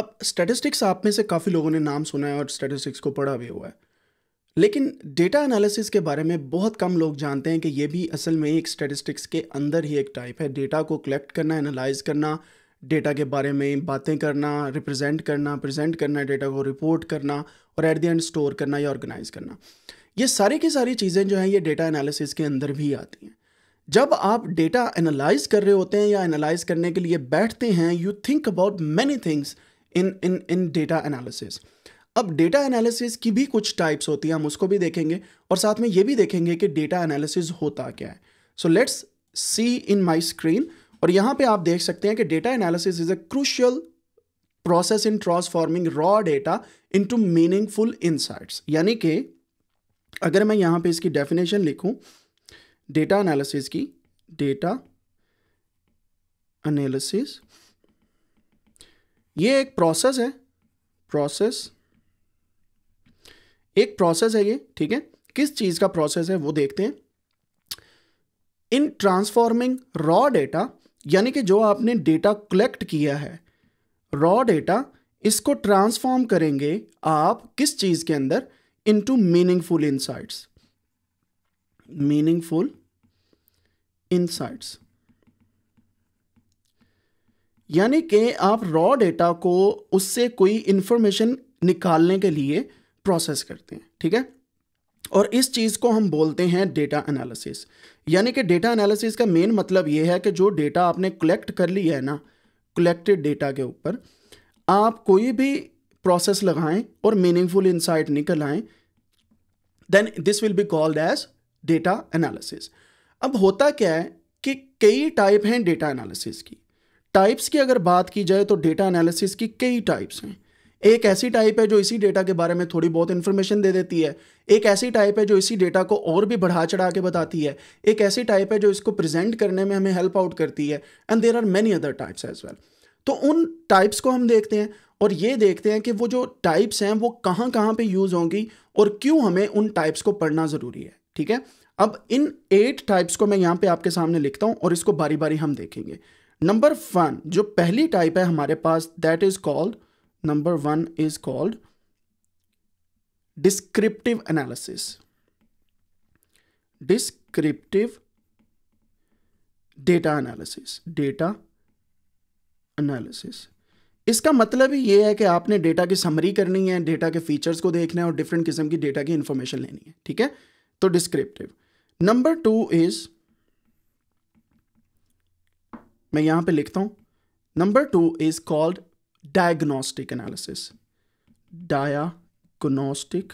अब स्टैटिस्टिक्स आप में से काफ़ी लोगों ने नाम सुना है और स्टैटिस्टिक्स को पढ़ा भी हुआ है। लेकिन डेटा एनालिसिस के बारे में बहुत कम लोग जानते हैं कि ये भी असल में एक स्टैटिस्टिक्स के अंदर ही एक टाइप है। डेटा को कलेक्ट करना एनालाइज करना डेटा के बारे में बातें करना रिप्रेजेंट करना प्रेजेंट करना डेटा को रिपोर्ट करना और एट द एंड स्टोर करना या ऑर्गेनाइज करना। ये सारी की सारी चीज़ें जो हैं, ये डेटा एनालिसिस के अंदर भी आती हैं। जब आप डेटा एनालाइज कर रहे होते हैं या एनालाइज करने के लिए बैठते हैं you think about many things in in in data analysis अब डेटा एनालिसिस की भी कुछ टाइप्स होती हैं, हम उसको भी देखेंगे और साथ में ये भी देखेंगे कि डेटा एनालिसिस होता क्या है। So let's see in my screen और यहाँ पे आप देख सकते हैं कि data analysis is a crucial process in transforming raw data into meaningful insights यानी कि अगर मैं यहाँ पे इसकी डेफिनेशन लिखूँ डेटा एनालिसिस की डेटा एनालिसिस ये एक प्रोसेस है। प्रोसेस एक प्रोसेस है ये, ठीक है? किस चीज़ का प्रोसेस है वो देखते हैं। इन ट्रांसफॉर्मिंग रॉ डेटा यानी कि जो आपने डेटा कलेक्ट किया है रॉ डेटा इसको ट्रांसफॉर्म करेंगे आप किस चीज़ के अंदर? Into meaningful insights meaningful insights यानी कि आप रॉ डेटा को उससे कोई इंफॉर्मेशन निकालने के लिए प्रोसेस करते हैं, ठीक है? और इस चीज़ को हम बोलते हैं डेटा एनालिसिस यानी कि डेटा एनालिसिस का मेन मतलब ये है कि जो डेटा आपने कलेक्ट कर लिया है ना कलेक्टेड डेटा के ऊपर, आप कोई भी प्रोसेस लगाएँ और मीनिंगफुल इंसाइट निकल आएँ then this will be called as data analysis अब होता क्या है कि कई टाइप हैं डेटा एनालिसिस की। टाइप्स की अगर बात की जाए तो डेटा एनालिसिस की कई टाइप्स हैं। एक ऐसी टाइप है जो इसी डेटा के बारे में थोड़ी बहुत इन्फॉर्मेशन दे देती है। एक ऐसी टाइप है जो इसी डेटा को और भी बढ़ा चढ़ा के बताती है। एक ऐसी टाइप है जो इसको प्रेजेंट करने में हमें हेल्प आउट करती है। And there are many other types as well तो उन टाइप्स को हम देखते हैं और ये देखते हैं कि वो जो टाइप्स हैं वो कहाँ कहाँ पे यूज़ होंगी और क्यों हमें उन टाइप्स को पढ़ना ज़रूरी है। ठीक है? अब इन एट टाइप्स को मैं यहाँ पे आपके सामने लिखता हूँ और इसको बारी बारी हम देखेंगे। नंबर वन जो पहली टाइप है हमारे पास that is called number one is called descriptive analysis descriptive data analysis data analysis इसका मतलब ही ये है कि आपने डेटा की समरी करनी है डेटा के फीचर्स को देखना है और डिफरेंट किस्म की डेटा की इंफॉर्मेशन लेनी है, ठीक है? तो डिस्क्रिप्टिव नंबर टू इज़ मैं यहाँ पे लिखता हूँ। Number two is called diagnostic analysis diagnostic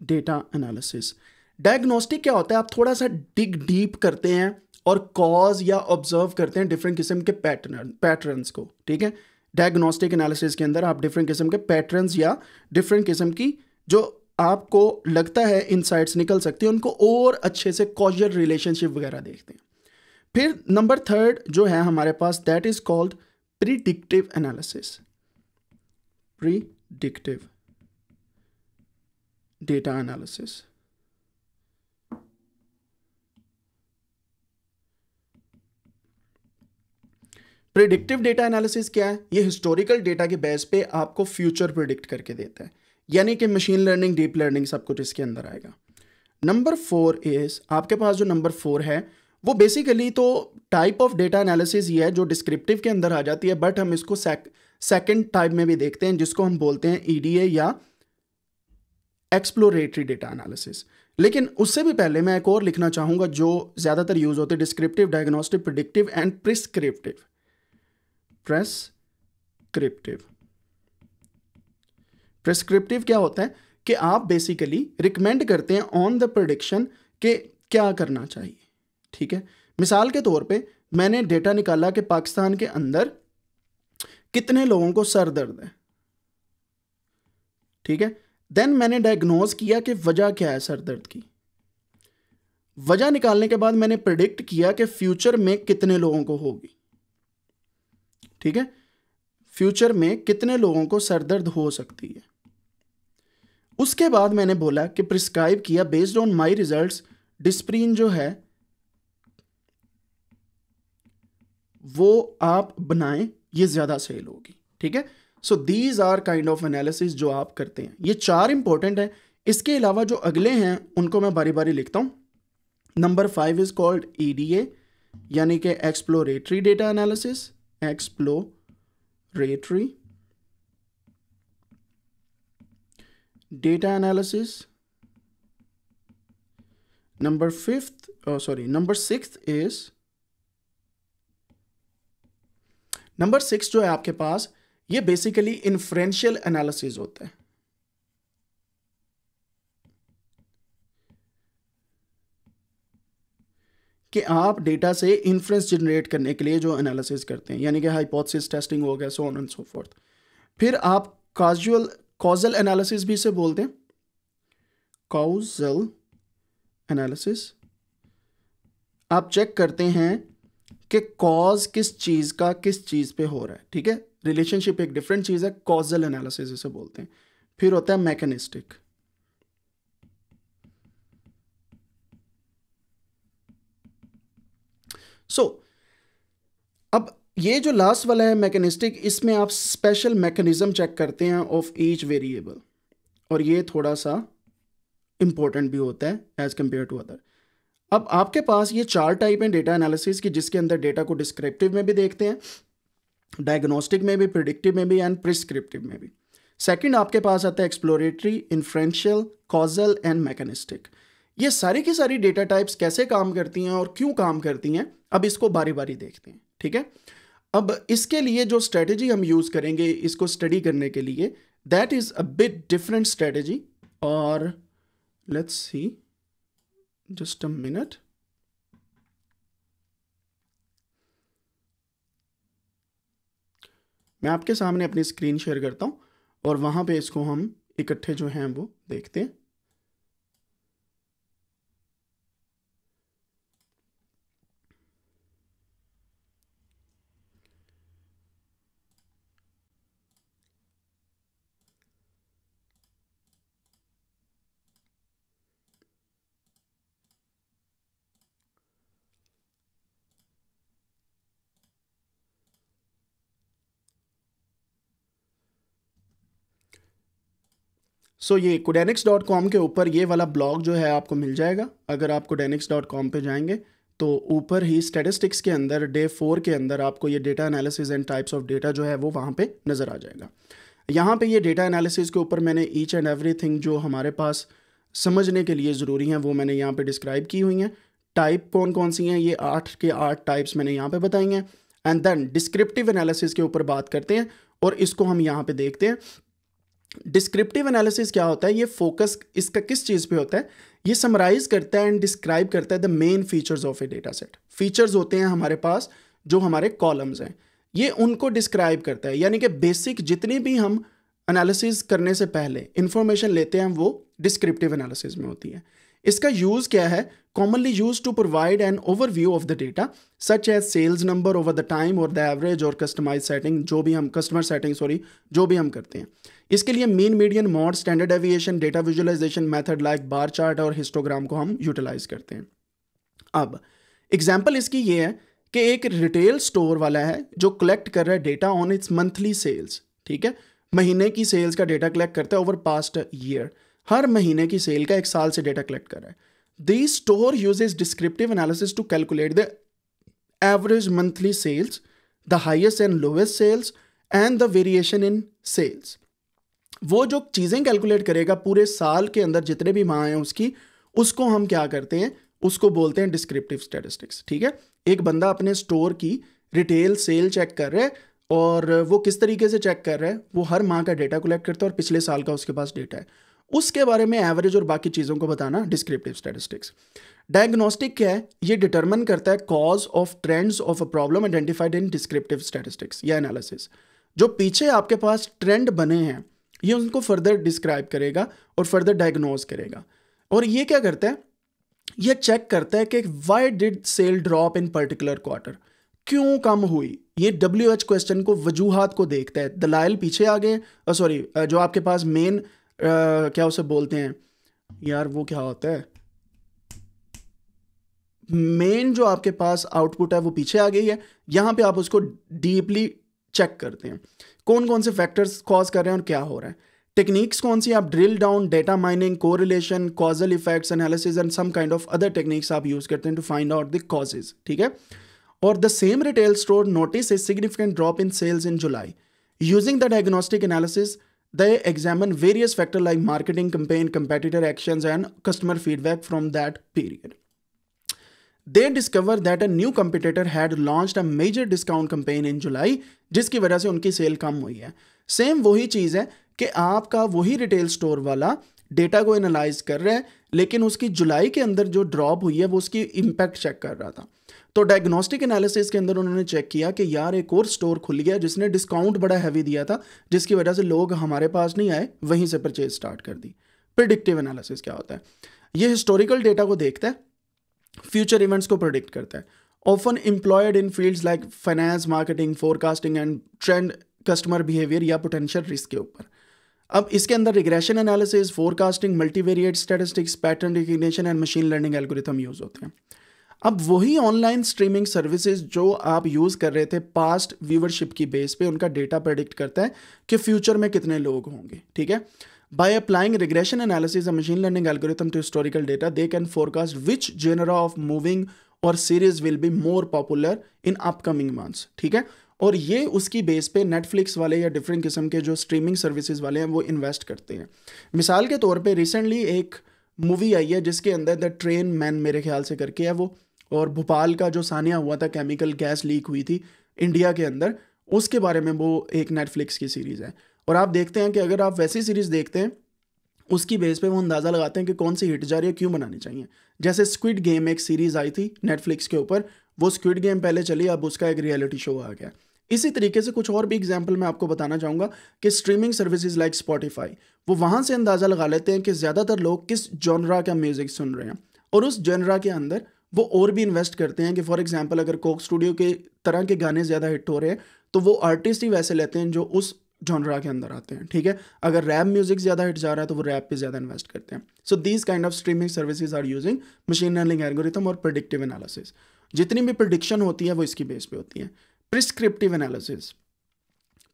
data analysis diagnostic क्या होता है? आप थोड़ा सा डिग डीप करते हैं और कॉज या ऑब्ज़र्व करते हैं डिफरेंट किस्म के पैटर्न पैटर्न्स को, ठीक है? डायग्नोस्टिक एनालिसिस के अंदर आप डिफरेंट किस्म के पैटर्न्स या डिफरेंट किस्म की जो आपको लगता है इनसाइट्स निकल सकती है, उनको और अच्छे से कॉजल रिलेशनशिप वगैरह देखते हैं। फिर नंबर थर्ड जो है हमारे पास that is called predictive analysis predictive data analysis predictive data analysis क्या है? ये हिस्टोरिकल डेटा के बेस पे आपको फ्यूचर प्रिडिक्ट करके देता है। यानी कि मशीन लर्निंग डीप लर्निंग सब कुछ इसके अंदर आएगा। नंबर फोर इज़ आपके पास जो नंबर फोर है, वो बेसिकली तो टाइप ऑफ़ डेटा एनालिसिस ये है जो डिस्क्रिप्टिव के अंदर आ जाती है बट हम इसको सेकंड टाइप में भी देखते हैं, जिसको हम बोलते हैं ईडीए e या एक्सप्लोरेटरी डेटा एनालिसिस लेकिन उससे भी पहले मैं एक और लिखना चाहूँगा जो ज़्यादातर यूज़ होते हैं descriptive diagnostic predictive and prescriptive prescriptive prescriptive क्या होता है कि आप बेसिकली रिकमेंड करते हैं ऑन द प्रोडिक्शन के क्या करना चाहिए। ठीक है? मिसाल के तौर पे मैंने डेटा निकाला कि पाकिस्तान के अंदर कितने लोगों को सर दर्द है। ठीक है? देन मैंने डायग्नोज किया कि वजह क्या है सर दर्द की। वजह निकालने के बाद मैंने प्रिडिक्ट किया कि फ्यूचर में कितने लोगों को होगी। ठीक है? फ्यूचर में कितने लोगों को सर दर्द हो सकती है। उसके बाद मैंने बोला कि प्रिस्क्राइब किया based on my result Disprin जो है, वो आप बनाएँ, ये ज़्यादा सेल होगी ठीक है? So these are kind of analysis जो आप करते हैं। ये चार इंपॉर्टेंट है। इसके अलावा जो अगले हैं, उनको मैं बारी बारी लिखता हूँ। Number five is called E यानी कि exploratory data analysis exploratory data analysis number fifth sorry number six is number six जो है आपके पास, ये बेसिकली इन्फ्रेंशियल एनालिसिस होता है। कि आप डेटा से इन्फ्रेंस जनरेट करने के लिए जो एनालिसिस करते हैं, यानी कि हाइपोथेसिस टेस्टिंग हो गया so on and so forth फिर आप काजुअल कॉजल एनालिसिस भी इसे बोलते हैं। कॉजल एनालिसिस आप चेक करते हैं कि कॉज किस चीज़ का किस चीज़ पे हो रहा है ठीक है? रिलेशनशिप एक डिफरेंट चीज़ है कॉजल एनालिसिस इसे बोलते हैं। फिर होता है मैकेनिस्टिक सो so, अब ये जो लास्ट वाला है मैकेनिस्टिक इसमें आप स्पेशल मैकेनिज्म चेक करते हैं ऑफ़ ईच वेरिएबल और ये थोड़ा सा इंपॉर्टेंट भी होता है एज कंपेयर टू अदर अब आपके पास ये चार टाइप हैं डेटा एनालिसिस की, जिसके अंदर डेटा को डिस्क्रिप्टिव में भी देखते हैं डायग्नोस्टिक में भी प्रिडिक्टिव में भी एंड प्रिस्क्रिप्टिव में भी. सेकंड आपके पास आता है exploratory inferential causal and mechanistic ये सारी की सारी डेटा टाइप्स कैसे काम करती हैं और क्यों काम करती हैं, अब इसको बारी बारी देखते हैं, ठीक है? अब इसके लिए जो स्ट्रेटजी हम यूज़ करेंगे इसको स्टडी करने के लिए that is a bit different strategy और let's see just a minute मैं आपके सामने अपनी स्क्रीन शेयर करता हूँ और वहाँ पे इसको हम इकट्ठे जो हैं वो देखते हैं। सो ये कोडेनिक्स डॉट कॉम के ऊपर ये वाला ब्लॉग जो है आपको मिल जाएगा। अगर आप कोडेनिक्स डॉट कॉम पर जाएँगे तो ऊपर ही स्टेटिस्टिक्स के अंदर डे फोर के अंदर आपको ये data analysis and types of data जो है वो वहाँ पे नज़र आ जाएगा। यहाँ पे ये डेटा एनालिसिस के ऊपर मैंने ईच एंड एवरीथिंग जो हमारे पास समझने के लिए ज़रूरी हैं, वो मैंने यहाँ पे डिस्क्राइब की हुई हैं। टाइप कौन कौन सी हैं, ये आठ के आठ टाइप्स मैंने यहाँ पे बताई हैं। एंड देन डिस्क्रिप्टिव एनालिसिस के ऊपर बात करते हैं और इसको हम यहाँ पे देखते हैं। डिस्क्रिप्टिव एनालिसिस क्या होता है? ये फोकस इसका किस चीज़ पे होता है? ये समराइज करता है एंड डिस्क्राइब करता है the main features of a data set features होते हैं हमारे पास जो हमारे कॉलम्स हैं। ये उनको डिस्क्राइब करता है। यानी कि बेसिक जितनी भी हम एनालिसिस करने से पहले इंफॉर्मेशन लेते हैं, वो डिस्क्रिप्टिव एनालिसिस में होती है। इसका यूज़ क्या है? Use to provide an overview of the data such as sales number over the time और द एवरेज और कस्टमाइज सेटिंग जो भी हम कस्टमर सेटिंग सॉरी जो भी हम करते हैं। इसके लिए mean median mode standard deviation data visualization method like bar chart और हिस्टोग्राम को हम यूटिलाइज करते हैं। अब एग्ज़ाम्पल इसकी ये है कि एक रिटेल स्टोर वाला है जो कलेक्ट कर रहा है data on its monthly sales ठीक है? महीने की सेल्स का डेटा कलेक्ट करता है ओवर पास्ट ईयर हर महीने की सेल का एक साल से डेटा कलेक्ट कर रहा है। The store uses descriptive analysis to calculate the average monthly sales the highest and lowest sales and the variation in sales वो जो चीज़ें कैलकुलेट करेगा पूरे साल के अंदर जितने भी माह हैं उसकी, उसको हम क्या करते हैं? उसको बोलते हैं डिस्क्रिप्टिव स्टेटिस्टिक्स ठीक है? एक बंदा अपने स्टोर की रिटेल सेल चेक कर रहा है और वो किस तरीके से चेक कर रहा है? वो हर माह का डेटा कलेक्ट करता है और पिछले साल का उसके पास डेटा है। उसके बारे में एवरेज और बाकी चीज़ों को बताना डिस्क्रिप्टिव स्टेटिस्टिक्स डायग्नोस्टिक क्या है? ये डिटरमिन करता है cause of trends of a problem identified in descriptive statistics या एनालिसिस जो पीछे आपके पास ट्रेंड बने हैं, ये उनको फर्दर डिस्क्राइब करेगा और फर्दर डायग्नोज करेगा. और ये क्या करता है? ये चेक करता है कि why did sale drop in particular quarter क्यों कम हुई? ये डब्ल्यू एच क्वेश्चन को वजूहत को देखता है. दलाइल पीछे आ गए सॉरी जो आपके पास मेन क्या उसे बोलते हैं? यार, वो क्या होता है? मेन जो आपके पास आउटपुट है, वो पीछे आ गई है। यहाँ पे आप उसको डीपली चेक करते हैं। कौन कौन से फैक्टर्स कॉज कर रहे हैं और क्या हो रहा है? टेक्निक्स कौन सी आप drill down data mining correlation causal effects analysis and some kind of other techniques आप यूज़ करते हैं to find out the causes ठीक है? और the same retail store notice a significant drop in sales in July using the diagnostic analysis they examine various factors like marketing campaign competitor actions and customer feedback from that period they discover that a new competitor had launched a major discount campaign in July जिसकी वजह से उनकी cell कम हुई है same वही चीज़ है कि आपका वही रिटेल स्टोर वाला डेटा को एनालाइज कर रहा है लेकिन उसकी जुलाई के अंदर जो ड्रॉप हुई है वो उसकी इम्पैक्ट चेक कर रहा था तो डायग्नोस्टिक एनालिसिस के अंदर उन्होंने चेक किया कि यार एक और स्टोर खुल गया जिसने डिस्काउंट बड़ा हैवी दिया था, जिसकी वजह से लोग हमारे पास नहीं आए, वहीं से परचेज स्टार्ट कर दी। प्रिडिक्टिव एनालिसिस क्या होता है? ये हिस्टोरिकल डेटा को देखता है फ्यूचर इवेंट्स को प्रोडिक्ट करता है। Often employed in fields like finance marketing forecasting and trend customer behaviour या पोटेंशियल रिस्क के ऊपर। अब इसके अंदर regression analysis forecasting multivariate statistics pattern recognition and machine learning algorithm use होते हैं। अब वही ऑनलाइन स्ट्रीमिंग सर्विसेज़ जो आप यूज़ कर रहे थे पास्ट व्यूवरशिप की बेस पे, उनका डेटा प्रेडिक्ट करता है कि फ्यूचर में कितने लोग होंगे, ठीक है? By applying regression analysis machine learning algorithm to historical data they can forecast which genre of movies और series will be more popular in upcoming months ठीक है? और ये उसकी बेस पे नेटफ्लिक्स वाले या डिफरेंट किस्म के जो स्ट्रीमिंग सर्विसेज़ वाले हैं, वो इन्वेस्ट करते हैं। मिसाल के तौर पे रिसेंटली एक मूवी आई है, जिसके अंदर द ट्रेन मैन मेरे ख्याल से करके है वो। और भोपाल का जो सानिया हुआ था केमिकल गैस लीक हुई थी इंडिया के अंदर, उसके बारे में वो एक नेटफ्लिक्स की सीरीज़ है। और आप देखते हैं कि अगर आप वैसी सीरीज़ देखते हैं, उसकी बेस पे वो अंदाज़ा लगाते हैं कि कौन सी हिट जा रही है, क्यों बनानी चाहिए। जैसे स्क्विड गेम एक सीरीज़ आई थी नेटफ्लिक्स के ऊपर, वो स्क्विड गेम पहले चली, अब उसका एक रियलिटी शो आ गया। इसी तरीके से कुछ और भी एग्ज़ाम्पल मैं आपको बताना चाहूँगा कि स्ट्रीमिंग सर्विसेज़ लाइक स्पॉटिफाई वो वहाँ से अंदाज़ा लगा लेते हैं कि ज़्यादातर लोग किस जॉनरा का म्यूज़िक सुन रहे हैं। और उस जॉनरा के अंदर वो और भी इन्वेस्ट करते हैं कि फॉर एग्जांपल अगर कोक स्टूडियो के तरह के गाने ज़्यादा हिट हो रहे हैं तो वो आर्टिस्ट ही वैसे लेते हैं जो उस जॉनरा के अंदर आते हैं, ठीक है? अगर रैप म्यूज़िक ज़्यादा हिट जा रहा है तो वो रैप पे ज़्यादा इन्वेस्ट करते हैं। So these kind of streaming services are using machine learning algorithm और प्रोडिक्टिव एनालिसिस जितनी भी प्रोडिक्शन होती है, वो इसकी बेस पे होती है। प्रिस्क्रिप्टिव एनालिसिस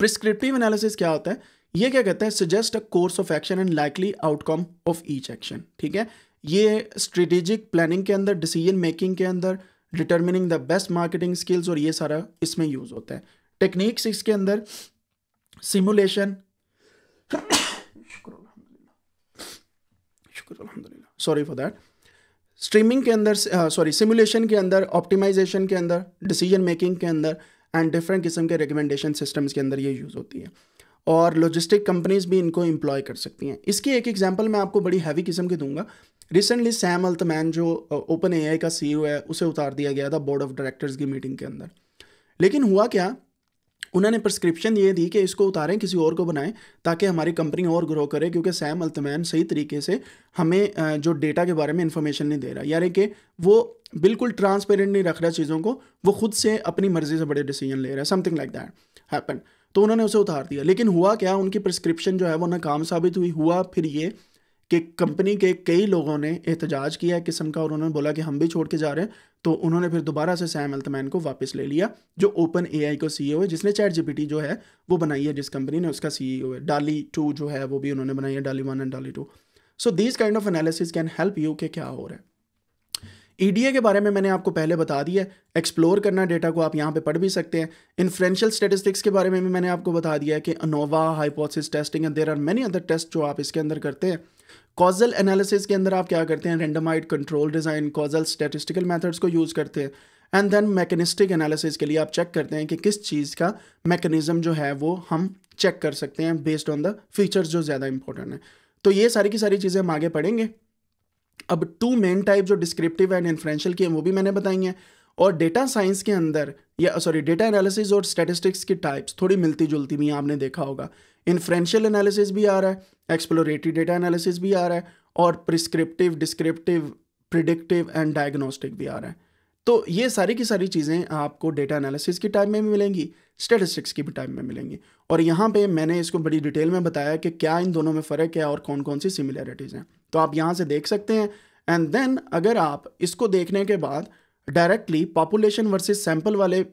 प्रिस्क्रिप्टिव एनालिसिस क्या होता है? ये क्या कहता है? Suggest a course of action and likely outcome of each action ठीक है? ये स्ट्रेटेजिक प्लानिंग के अंदर डिसीज़न मेकिंग के अंदर determining the best marketing skills और ये सारा इसमें यूज़ होता है। टेक्निक्स इसके अंदर simulation sorry for that streaming के अंदर सॉरी सिमुलेशन के अंदर ऑप्टिमाइजेशन के अंदर डिसीज़न मेकिंग के अंदर एंड डिफरेंट किस्म के रिकमेंडेशन सिस्टम्स के अंदर ये यूज़ होती है। और लॉजिस्टिक कंपनीज़ भी इनको एम्प्लॉय कर सकती हैं। इसकी एक एग्जांपल मैं आपको बड़ी हैवी किस्म की दूँगा। रिसेंटली सैम अल्तमैन जो ओपन एआई का सी है, उसे उतार दिया गया था बोर्ड ऑफ़ डायरेक्टर्स की मीटिंग के अंदर। लेकिन हुआ क्या? उन्होंने प्रिस्क्रिप्शन ये दी कि इसको उतारें, किसी और को बनाएँ, ताकि हमारी कंपनी और ग्रो करे, क्योंकि सैम अल्तमैन सही तरीके से हमें जो डेटा के बारे में इंफॉर्मेशन नहीं दे रहा। यानी कि वो बिल्कुल ट्रांसपेरेंट नहीं रख रहा चीज़ों को, वो खुद से अपनी मर्ज़ी से बड़े डिसीज़न ले रहा है समथिंग लाइक दैट हैपन तो उन्होंने उसे उतार दिया। लेकिन हुआ क्या? उनकी प्रिस्क्रिप्शन जो है, वो नाकाम साबित हुई। हुआ फिर ये कि कंपनी के कई लोगों ने एहतजाज किया किस्म का और उन्होंने बोला कि हम भी छोड़ के जा रहे हैं। तो उन्होंने फिर दोबारा से सैम अल्तमैन को वापस ले लिया, जो ओपन एआई को सीईओ है, जिसने चैट जीपीटी जो है, वो बनाई है जिस कंपनी ने उसका सीईओ है। डाली टू जो है, वो भी उन्होंने बनाई है, DALL-E one and DALL-E two. So these kind of analysis can help you कि क्या हो रहा है। ईडीए के बारे में मैंने आपको पहले बता दिया एक्सप्लोर करना डेटा को आप यहाँ पे पढ़ भी सकते हैं। इन्फ्रेंशियल स्टेटिस्टिक्स के बारे में भी मैंने आपको बता दिया है कि ANOVA hypothesis testing and there are many other test जो आप इसके अंदर करते हैं। कॉजल एनालिसिस के अंदर आप क्या करते हैं? Randomized control design causal statistical methods को यूज़ करते हैं। एंड देन मैकेनिस्टिक एनालिसिस के लिए आप चेक करते हैं कि किस चीज़ का मैकेनिज़्म जो है वो हम चेक कर सकते हैं बेस्ड ऑन द फीचर्स जो ज़्यादा इंपॉर्टेंट है। तो ये सारी की सारी चीज़ें हम आगे पढ़ेंगे। अब टू मेन टाइप जो डिस्क्रिप्टिव एंड इन्फ्रेंशियल की हैं, वो भी मैंने बताई हैं। और डेटा साइंस के अंदर, या सॉरी डेटा एनालिसिस और स्टैटिस्टिक्स की टाइप्स थोड़ी मिलती जुलती भी आपने देखा होगा। इन्फ्रेंशियल एनालिसिस भी आ रहा है एक्सप्लोरेटरी डेटा एनालिसिस भी आ रहा है, और prescriptive descriptive predictive and diagnostic भी आ रहा है। तो ये सारी की सारी चीज़ें आपको डेटा एनालिसिस की टाइप में भी मिलेंगी स्टेटिस्टिक्स की भी टाइप में मिलेंगी। और यहाँ पे मैंने इसको बड़ी डिटेल में बताया कि क्या इन दोनों में फ़र्क है और कौन कौन सी सिमिलैरिटीज़ हैं। तो आप यहाँ से देख सकते हैं एंड देन अगर आप इसको देखने के बाद डायरेक्टली पॉपुलेशन वर्सेस सैंपल वाले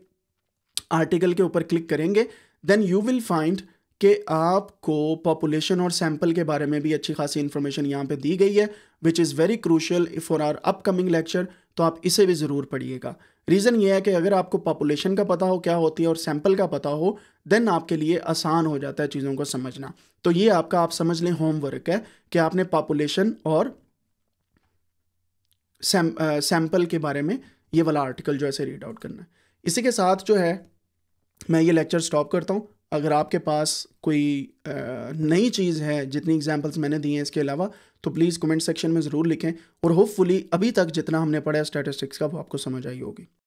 आर्टिकल के ऊपर क्लिक करेंगे देन यू विल फाइंड कि आपको पॉपुलेशन और सैंपल के बारे में भी अच्छी खासी इन्फॉर्मेशन यहाँ पे दी गई है which is very crucial for our upcoming lecture तो आप इसे भी ज़रूर पढ़िएगा। रीज़न ये है कि अगर आपको पॉपुलेशन का पता हो, क्या होती है और सैंपल का पता हो देन आपके लिए आसान हो जाता है चीज़ों को समझना। तो ये आपका, आप समझ लें होमवर्क है कि आपने पॉपुलेशन और सैंपल के बारे में ये वाला आर्टिकल जो है रीड आउट करना है। इसी के साथ जो है, मैं ये लेक्चर स्टॉप करता हूँ। अगर आपके पास कोई नई चीज़ है, जितनी एग्जांपल्स मैंने दी हैं इसके अलावा तो प्लीज़ कमेंट सेक्शन में ज़रूर लिखें और होपफुली अभी तक जितना हमने पढ़ा है स्टैटिस्टिक्स का, वो आपको समझ आई होगी।